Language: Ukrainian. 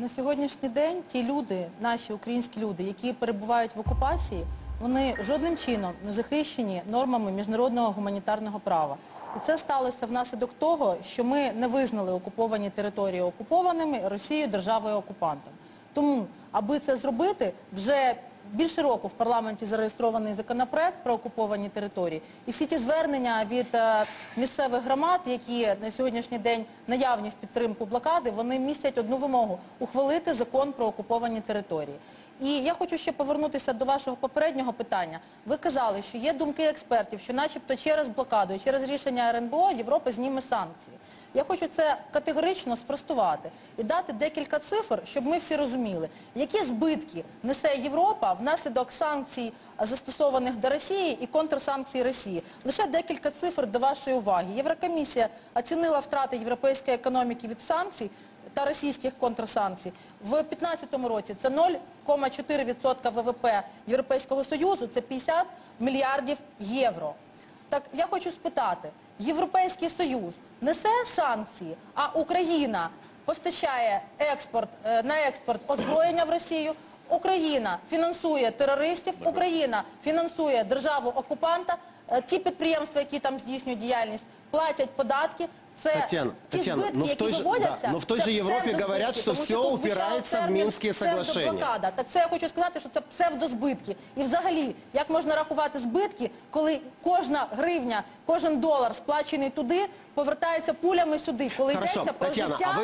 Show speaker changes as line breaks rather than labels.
На сьогоднішній день ті люди, наші українські люди, які перебувають в окупації, вони жодним чином не захищені нормами міжнародного гуманітарного права. І це сталося внаслідок того, що ми не визнали окуповані території окупованими Росією державою-окупантом. Тому, аби це зробити, вже більше року в парламенті зареєстрований законопроект про окуповані території. І всі ті звернення від е, місцевих громад, які на сьогоднішній день наявні в підтримку блокади, вони містять одну вимогу ухвалити закон про окуповані території. І я хочу ще повернутися до вашого попереднього питання. Ви казали, що є думки експертів, що начебто через блокаду і через рішення РНБО Європа зніме санкції. Я хочу це категорично спростувати і дати декілька цифр, щоб ми всі розуміли, які збитки несе Європа внаслідок санкцій, застосованих до Росії і контрсанкцій Росії. Лише декілька цифр до вашої уваги. Єврокомісія оцінила втрати європейської економіки від санкцій та російських контрсанкцій. В 2015 році це 0,4% ВВП Європейського Союзу, це 50 мільярдів євро. Так я хочу спитати, Європейський Союз несе санкції, а Україна постачає експорт, е, на експорт озброєння в Росію, Україна фінансує терористів, Україна фінансує державу-окупанта, е, ті підприємства, які там здійснюють діяльність, платять податки. Це
Татьяна,
ті
Татьяна,
збитки,
ну
які
той же-
виводяться,
да, но в той
це
же Європі
псевдозбитки,
говорять, що
тому
все
тут звучав
упирається в
термін
Мінські соглашення.
псевдоблокада. Так це я хочу сказати, що це псевдозбитки. І взагалі, як можна рахувати збитки, коли кожна гривня, кожен долар сплачений туди, повертається пулями сюди, коли
Хорошо,
йдеться про
Тетяна, а
життя
ви